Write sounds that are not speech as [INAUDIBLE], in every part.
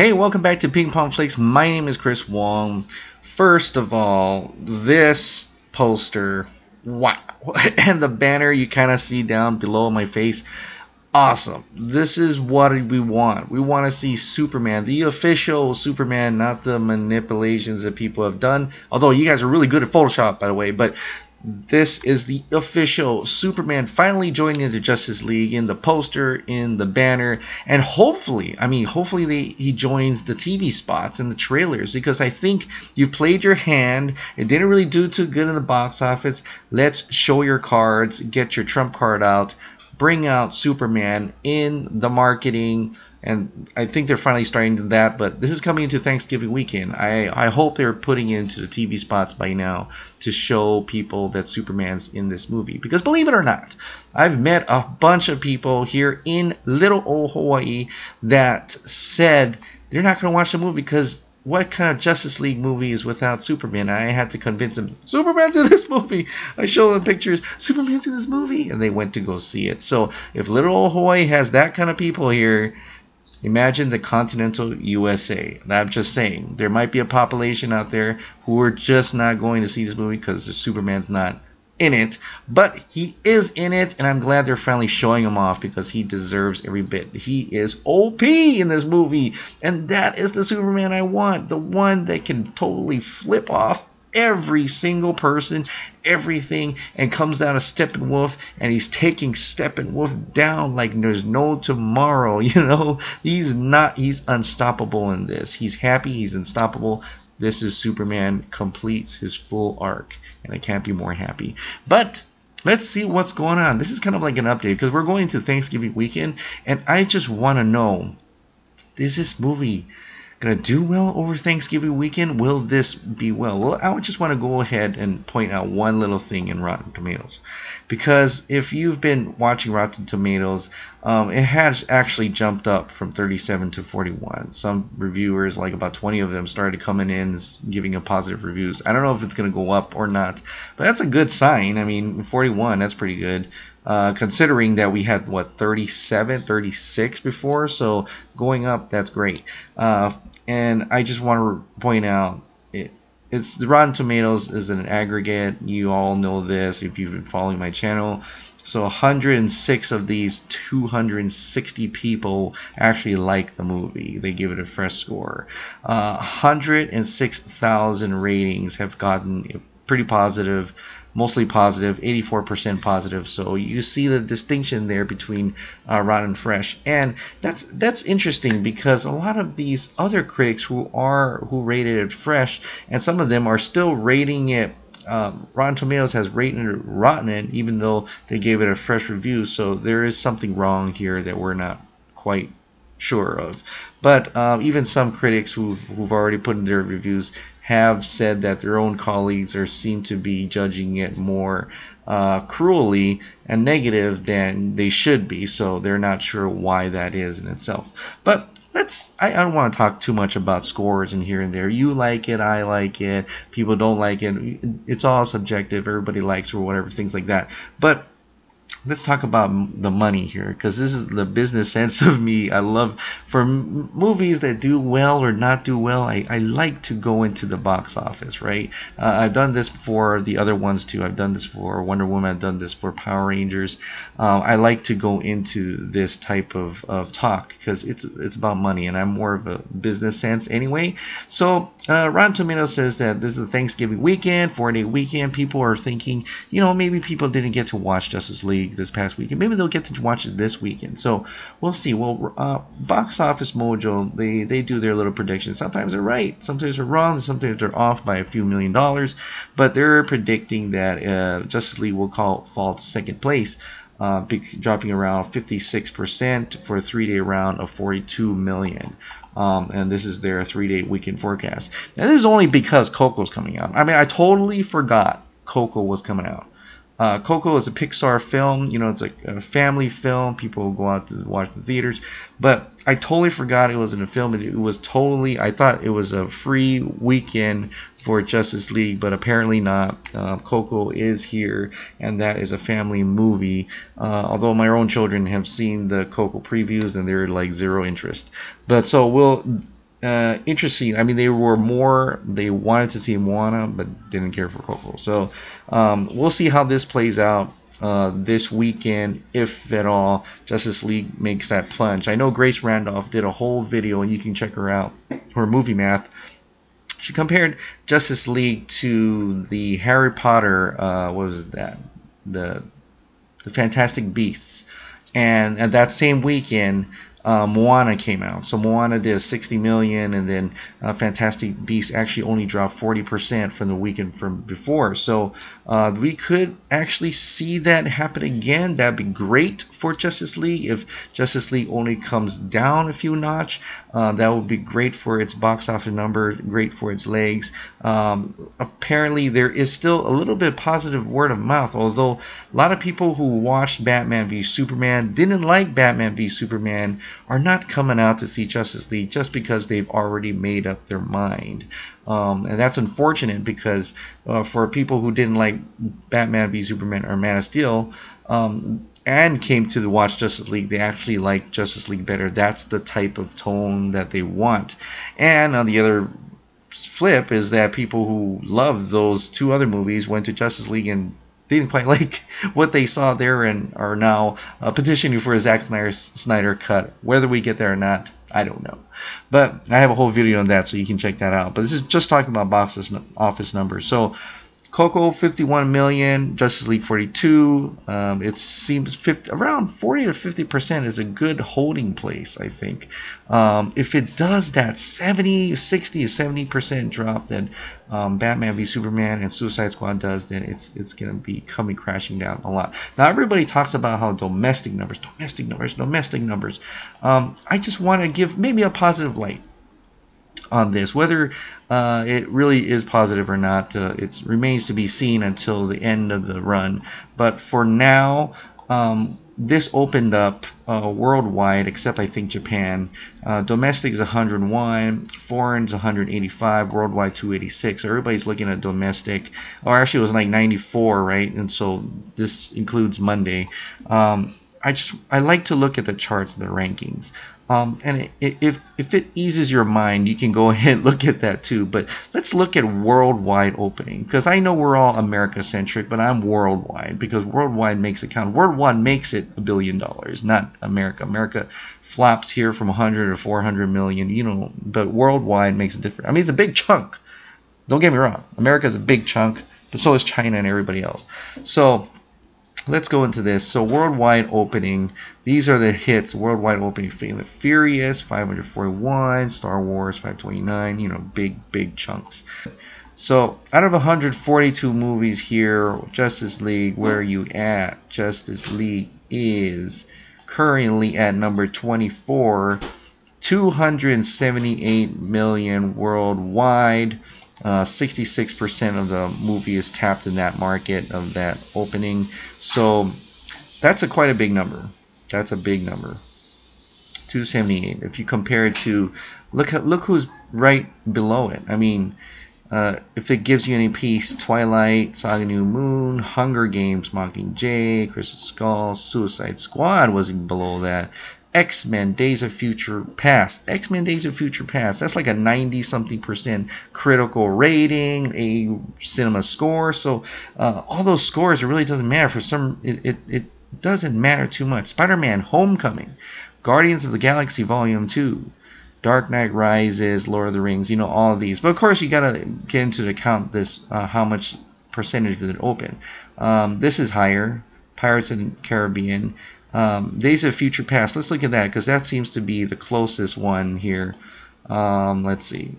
Hey, welcome back to Ping Pong Flix. My name is Chris Wong. First of all, this poster, wow, [LAUGHS] and the banner you kind of see down below my face, awesome. This is what we want. We want to see Superman, the official Superman, not the manipulations that people have done. Although you guys are really good at Photoshop, by the way, but this is the official Superman finally joining the Justice League in the poster, in the banner, and hopefully, I mean, hopefully they, he joins the TV spots and the trailers because I think you played your hand. It didn't really do too good in the box office. Let's show your cards, get your trump card out, bring out Superman in the marketing and I think they're finally starting that. But this is coming into Thanksgiving weekend. I I hope they're putting into the TV spots by now to show people that Superman's in this movie. Because believe it or not, I've met a bunch of people here in little old Hawaii that said they're not going to watch the movie because what kind of Justice League movie is without Superman? I had to convince them, Superman's in this [LAUGHS] movie. I showed them pictures, Superman's in this movie, and they went to go see it. So if little old Hawaii has that kind of people here, Imagine the continental USA. I'm just saying, there might be a population out there who are just not going to see this movie because Superman's not in it, but he is in it, and I'm glad they're finally showing him off because he deserves every bit. He is OP in this movie, and that is the Superman I want, the one that can totally flip off every single person, everything, and comes down to Steppenwolf, and he's taking Steppenwolf down like there's no tomorrow. [LAUGHS] You know, he's not, he's unstoppable in this. He's happy, he's unstoppable. This is Superman completes his full arc, and I can't be more happy. But let's see what's going on. This is kind of like an update because we're going to Thanksgiving weekend, and I just want to know: is this movie? Going to do well over Thanksgiving weekend? Will this be well? Well, I would just want to go ahead and point out one little thing in Rotten Tomatoes. Because if you've been watching Rotten Tomatoes, um, it has actually jumped up from 37 to 41. Some reviewers, like about 20 of them, started coming in giving a positive reviews. I don't know if it's going to go up or not, but that's a good sign. I mean, 41, that's pretty good. Uh, considering that we had what 37 36 before so going up that's great uh, and I just want to point out it, it's the Rotten Tomatoes is an aggregate. You all know this if you've been following my channel. So 106 of these 260 people actually like the movie. They give it a fresh score. Uh, 106,000 ratings have gotten pretty positive mostly positive, 84% positive. So you see the distinction there between uh, Rotten Fresh, and that's that's interesting because a lot of these other critics who are who rated it fresh, and some of them are still rating it. Um, Rotten Tomatoes has rated it rotten, it, even though they gave it a fresh review. So there is something wrong here that we're not quite sure of. But uh, even some critics who've, who've already put in their reviews have said that their own colleagues are seem to be judging it more uh, cruelly and negative than they should be. So they're not sure why that is in itself. But let's I, I don't want to talk too much about scores and here and there. You like it, I like it, people don't like it. It's all subjective. Everybody likes or whatever, things like that. But let's talk about the money here because this is the business [LAUGHS] sense of me. I love for movies that do well or not do well I, I like to go into the box office right? Uh, i've done this for the other ones too. I've done this for wonder woman i've done this for power rangers. Um, i like to go into this type of, of talk because it's it's about money and i'm more of a business sense anyway. So uh, rotten tomatoes says that this is a thanksgiving weekend four day weekend. People are thinking you know maybe people didn't get to watch justice league week this past weekend. Maybe they'll get to watch it this weekend. So we'll see. Well, uh, Box Office Mojo, they, they do their little predictions. Sometimes they're right, sometimes they're wrong, sometimes they're off by a few million dollars. But they're predicting that uh, Justice League will call fall to second place. Uh, dropping around 56% for a three-day round of 42 million. Um, and this is their three-day weekend forecast. And this is only because Coco's coming out. I mean, I totally forgot Coco was coming out. Uh, Coco is a Pixar film. You know, it's a, a family film. People go out to watch the theaters. But I totally forgot it was in a film. It was totally. I thought it was a free weekend for Justice League, but apparently not. Uh, Coco is here, and that is a family movie. Uh, although my own children have seen the Coco previews, and they're like zero interest. But so we'll uh, interesting. I mean, they were more. They wanted to see Moana, but didn't care for Coco. So um, we'll see how this plays out. Uh, this weekend, if at all, Justice League makes that plunge. I know Grace Randolph did a whole video, and you can check her out, her movie math. She compared Justice League to the Harry Potter, uh, what was that? The, the Fantastic Beasts. And at that same weekend, uh, Moana came out. So Moana did 60 million, and then uh, Fantastic Beasts actually only dropped 40% from the weekend from before. So uh, we could actually see that happen again. That'd be great for Justice League if Justice League only comes down a few notch. Uh, that would be great for its box office number, great for its legs. Um, apparently, there is still a little bit of positive word of mouth, although a lot of people who watched Batman v Superman didn't like Batman v Superman are not coming out to see Justice League just because they've already made up their mind. Um, and that's unfortunate because uh, for people who didn't like Batman v Superman or Man of Steel um, and came to the watch Justice League, they actually like Justice League better. That's the type of tone that they want. And on the other flip is that people who love those two other movies went to Justice League and didn't quite [LAUGHS] like what they saw there and are now uh, petitioning for a Zack Snyder, Snyder cut. Whether we get there or not, I don't know. But I have a whole video on that, so you can check that out. But this is just talking about box office numbers. So Coco 51 million, Justice League 42. Um, it seems 50, around 40 to 50 percent is a good holding place. I think um, if it does that 70, 60, 70 percent drop that um, Batman v Superman and Suicide Squad does, then it's it's gonna be coming crashing down a lot. Now everybody talks about how domestic numbers, domestic numbers, domestic numbers. Um, I just want to give maybe a positive light on this. Whether uh, it really is positive or not, uh, it remains to be seen until the end of the run. But for now, um, this opened up uh, worldwide, except I think Japan. Uh, domestic is 101, foreign is 185, worldwide 286. So everybody's looking at domestic. Or actually, it was like 94, right? And so this includes Monday. Um, I just I like to look at the charts and the rankings. Um, and it, if, if it eases your mind, you can go [LAUGHS] ahead and look at that too. But let's look at worldwide opening because I know we're all America centric, but I'm worldwide because worldwide makes it count. Worldwide makes it a billion dollars, not America. America flops here from 100 to 400 million, you know, but worldwide makes a difference. I mean, it's a big chunk. Don't get me wrong. America is a big chunk, but so is China and everybody else. So let's go into this. So worldwide opening, these are the hits. Worldwide opening, Fate Furious, 541, Star Wars, 529. You know, big big chunks. So out of 142 movies here, Justice League, where are you at? Justice League is currently at number 24, 278 million worldwide. 66% uh, of the movie is tapped in that market of that opening. So that's a quite a big number. That's a big number. 278. If you compare it to look at look who's right below it. I mean, uh, if it gives you any peace, Twilight, Saga New Moon, Hunger Games, Mockingjay, Crystal Skull, Suicide Squad was below that. X-Men Days of Future Past. X-Men Days of Future Past. That's like a 90 something percent critical rating, a cinema score. So uh, all those scores, it really doesn't matter. For some, it, it, it doesn't matter too much. Spider-Man Homecoming, Guardians of the Galaxy Volume 2, Dark Knight Rises, Lord of the Rings, you know, all of these. But of course, you got to get into account this, uh, how much percentage did it open. Um, this is higher. Pirates of the Caribbean, um, Days of Future Past, let's look at that because that seems to be the closest one here. Um, let's see.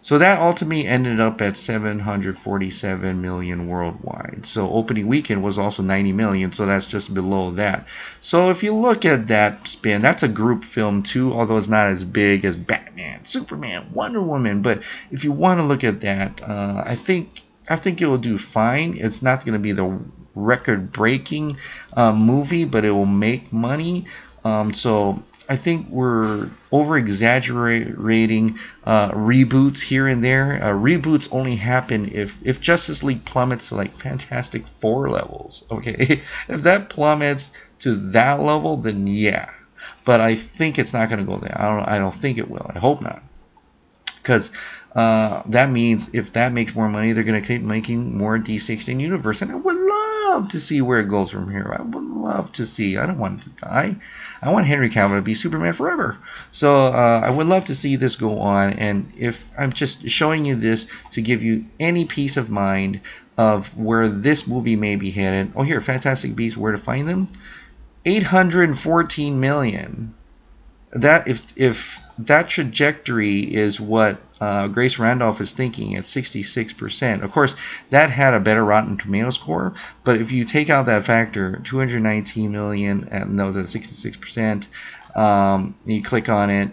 So that ultimately ended up at 747 million worldwide. So opening weekend was also 90 million, so that's just below that. So if you look at that spin, that's a group film too, although it's not as big as Batman, Superman, Wonder Woman. But if you want to look at that, uh, I think I think it will do fine. It's not going to be the record breaking uh, movie, but it will make money. Um, so I think we're over exaggerating uh, reboots here and there. Uh, reboots only happen if if Justice League plummets to like Fantastic Four levels. Okay, [LAUGHS] if that plummets to that level, then yeah. But I think it's not going to go there. I don't. I don't think it will. I hope not. because uh, that means if that makes more money, they're going to keep making more D16 universe, and I would love to see where it goes from here. I would love to see. I don't want it to die. I want Henry Cavill to be Superman forever. So uh, I would love to see this go on, and if I'm just showing you this to give you any peace of mind of where this movie may be headed. Oh, here, Fantastic Beasts, where to find them? 814 million. That if if that trajectory is what uh, Grace Randolph is thinking at 66%. Of course, that had a better Rotten Tomato score, but if you take out that factor, 219 million, and that was at 66%, um, you click on it,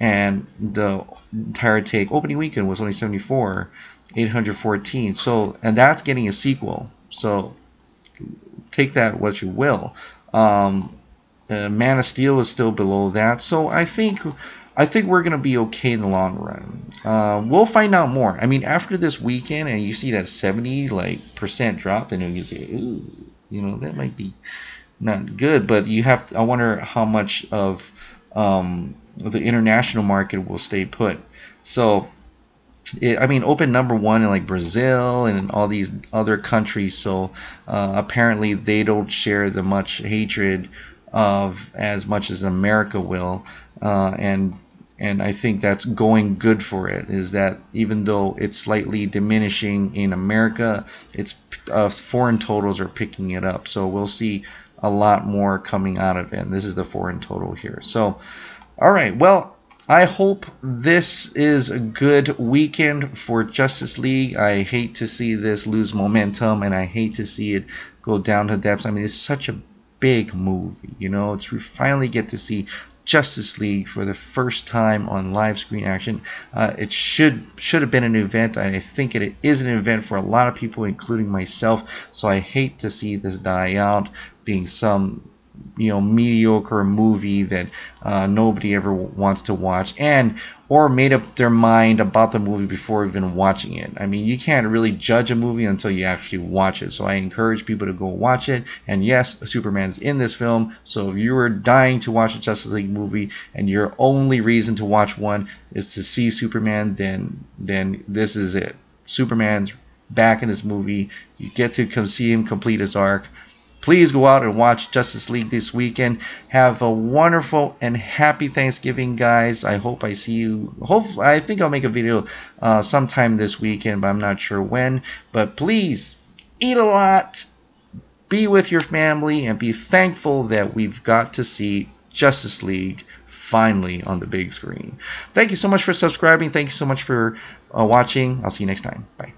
and the entire take opening weekend was only 74, 814. So, and that's getting a sequel. So, take that what you will. Um, uh, Man of Steel is still below that. So I think I think we're gonna be okay in the long run. Uh, we'll find out more. I mean, after this weekend, and you see that 70 like percent drop, then you say, ooh, you know, that might be not good. But you have, to, I wonder how much of um, the international market will stay put. So, it, I mean, open number one in like Brazil and all these other countries. So uh, apparently they don't share the much hatred of as much as America will. Uh, and and I think that's going good for it. Is that even though it's slightly diminishing in America, its uh, foreign totals are picking it up. So we'll see a lot more coming out of it. And this is the foreign total here. So, all right. Well, I hope this is a good weekend for Justice League. I hate to see this lose momentum, and I hate to see it go down to depths. I mean, it's such a big movie. You know, it's we finally get to see Justice League for the first time on live screen action. Uh, it should should have been an event. and I think it is an event for a lot of people, including myself. So I hate to see this die out, being some you know mediocre movie that uh, nobody ever wants to watch and or made up their mind about the movie before even watching it. I mean, you can't really judge a movie until you actually watch it. So I encourage people to go watch it. And yes, Superman's in this film. So if you are dying to watch a Justice League movie and your only reason to watch one is to see Superman, then then this is it. Superman's back in this movie. You get to come see him complete his arc please go out and watch Justice League this weekend. Have a wonderful and happy Thanksgiving, guys. I hope I see you. Hope I think I'll make a video uh, sometime this weekend, but I'm not sure when. But please eat a lot, be with your family, and be thankful that we've got to see Justice League finally on the big screen. Thank you so much for subscribing. Thank you so much for uh, watching. I'll see you next time. Bye.